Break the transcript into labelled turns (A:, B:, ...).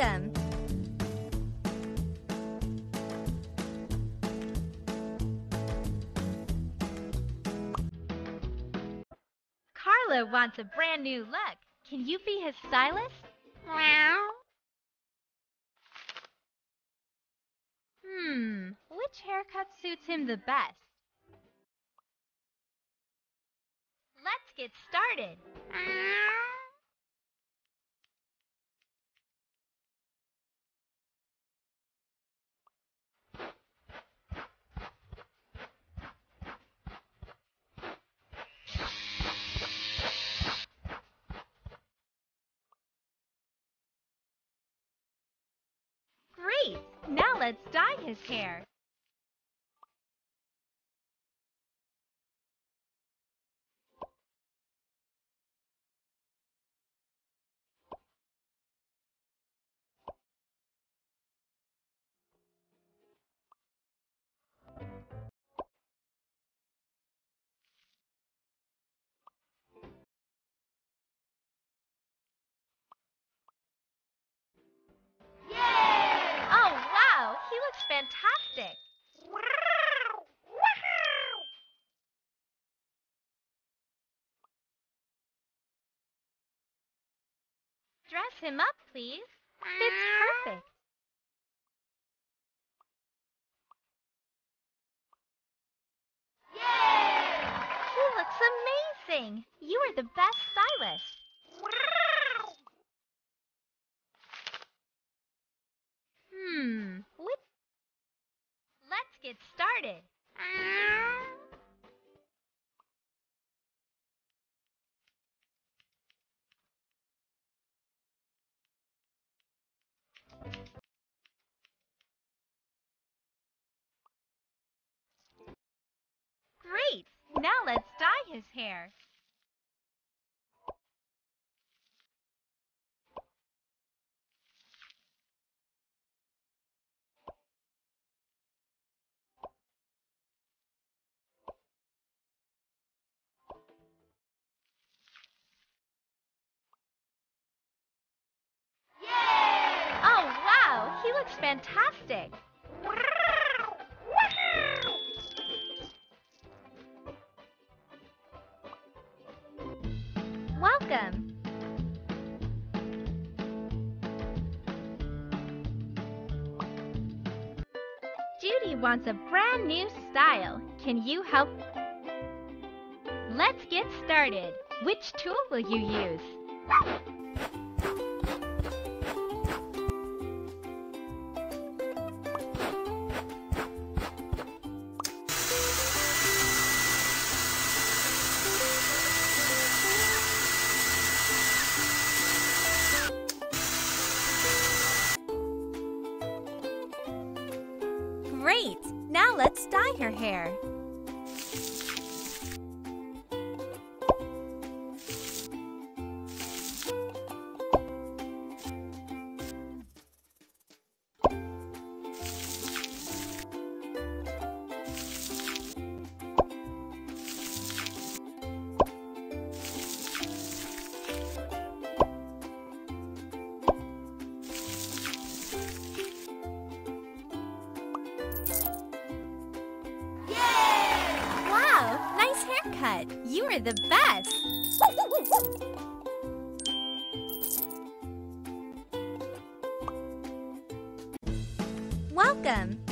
A: Welcome! Carlo wants a brand new look. Can you be his stylist? Hmm, which haircut suits him the best? Let's get started. Let's dye his hair. Dress him up, please. Fits perfect. He looks amazing! You are the best stylist. Hmm, what? Let's get started. Hair. Oh, wow! He looks fantastic! Welcome! Judy wants a brand new style. Can you help? Let's get started. Which tool will you use? Great! Now let's dye her hair. Haircut. You are the best. Welcome.